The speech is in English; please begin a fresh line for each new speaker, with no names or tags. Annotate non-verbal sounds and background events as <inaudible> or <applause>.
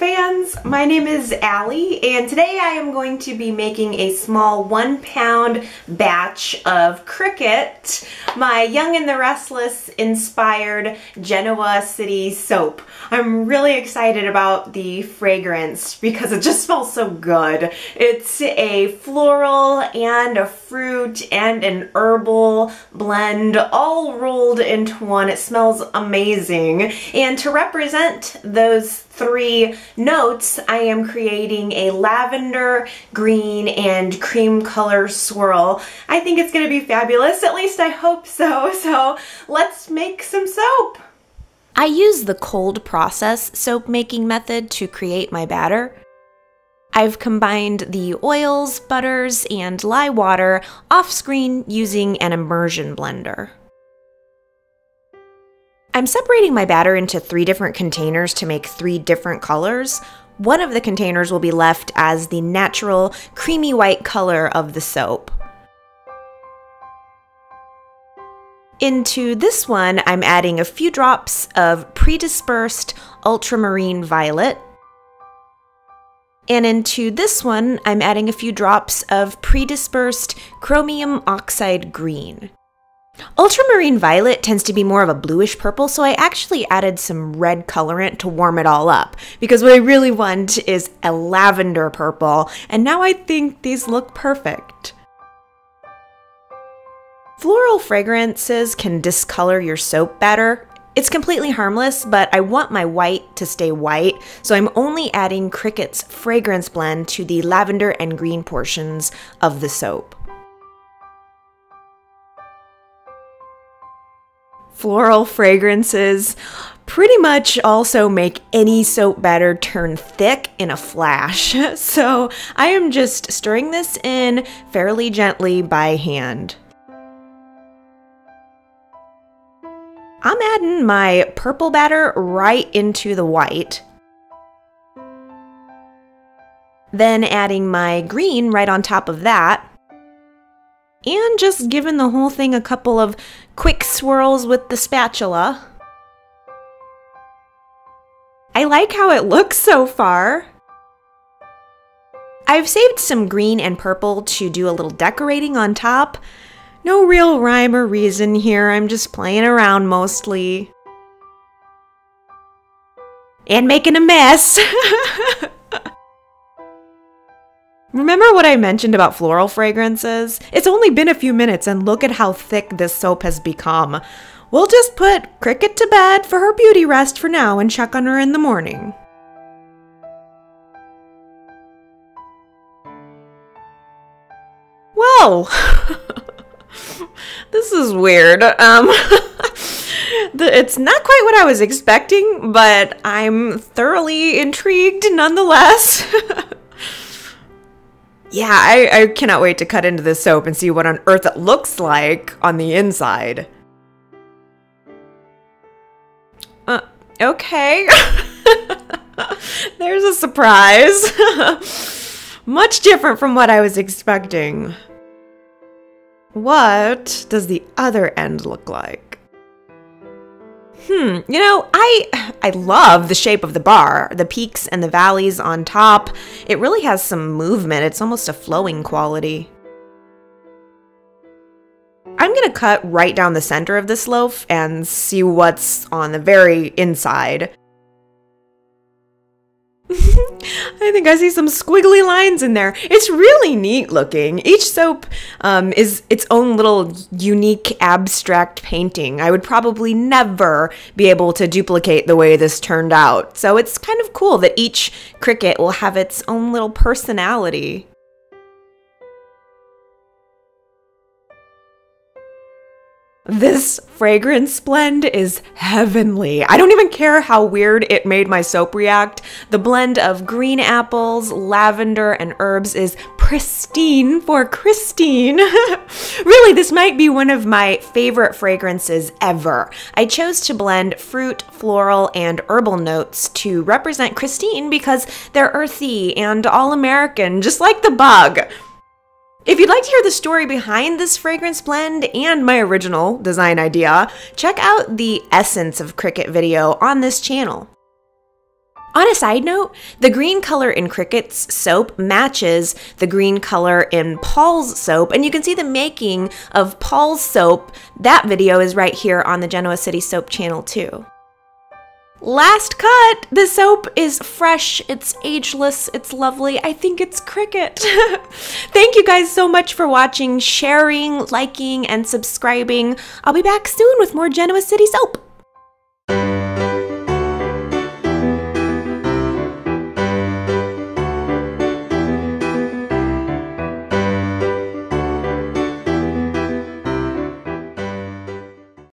fans, my name is Allie and today I am going to be making a small one pound batch of Cricket, my Young and the Restless inspired Genoa City soap. I'm really excited about the fragrance because it just smells so good. It's a floral and a fruit and an herbal blend all rolled into one. It smells amazing. And to represent those three notes, I am creating a lavender, green, and cream color swirl. I think it's going to be fabulous. At least I hope so. <laughs> So let's make some soap.
I use the cold process soap making method to create my batter. I've combined the oils, butters, and lye water off screen using an immersion blender. I'm separating my batter into three different containers to make three different colors. One of the containers will be left as the natural creamy white color of the soap. Into this one, I'm adding a few drops of pre-dispersed ultramarine violet. And into this one, I'm adding a few drops of pre-dispersed chromium oxide green. Ultramarine violet tends to be more of a bluish purple, so I actually added some red colorant to warm it all up. Because what I really want is a lavender purple, and now I think these look perfect. Floral fragrances can discolor your soap batter. It's completely harmless, but I want my white to stay white, so I'm only adding Cricket's fragrance blend to the lavender and green portions of the soap. Floral fragrances pretty much also make any soap batter turn thick in a flash. <laughs> So I am just stirring this in fairly gently by hand. I'm adding my purple batter right into the white. Then adding my green right on top of that. And just giving the whole thing a couple of quick swirls with the spatula. I like how it looks so far. I've saved some green and purple to do a little decorating on top. No real rhyme or reason here, I'm just playing around mostly. And making a mess. <laughs> Remember what I mentioned about floral fragrances? It's only been a few minutes and look at how thick this soap has become. We'll just put Cricket to bed for her beauty rest for now and check on her in the morning. Well, <laughs> this is weird. Um, <laughs> it's not quite what I was expecting, but I'm thoroughly intrigued nonetheless. <laughs> yeah, I, I cannot wait to cut into this soap and see what on earth it looks like on the inside. Uh, okay. <laughs> There's a surprise. <laughs> Much different from what I was expecting. What does the other end look like? Hmm, you know, I I love the shape of the bar, the peaks and the valleys on top. It really has some movement. It's almost a flowing quality. I'm to cut right down the center of this loaf and see what's on the very inside. <laughs> I think I see some squiggly lines in there. It's really neat looking. Each soap um, is its own little unique abstract painting. I would probably never be able to duplicate the way this turned out. So it's kind of cool that each Cricket will have its own little personality. This fragrance blend is heavenly. I don't even care how weird it made my soap react. The blend of green apples, lavender, and herbs is pristine for Christine. <laughs> really, this might be one of my favorite fragrances ever. I chose to blend fruit, floral, and herbal notes to represent Christine because they're earthy and all American, just like the bug. If you'd like to hear the story behind this fragrance blend and my original design idea, check out the Essence of Cricket video on this channel. On a side note, the green color in Cricket's soap matches the green color in Paul's soap, and you can see the making of Paul's soap. That video is right here on the Genoa City Soap channel too. Last cut! The soap is fresh, it's ageless, it's lovely. I think it's Cricket. <laughs> Thank you guys so much for watching, sharing, liking, and subscribing. I'll be back soon with more Genoa City soap.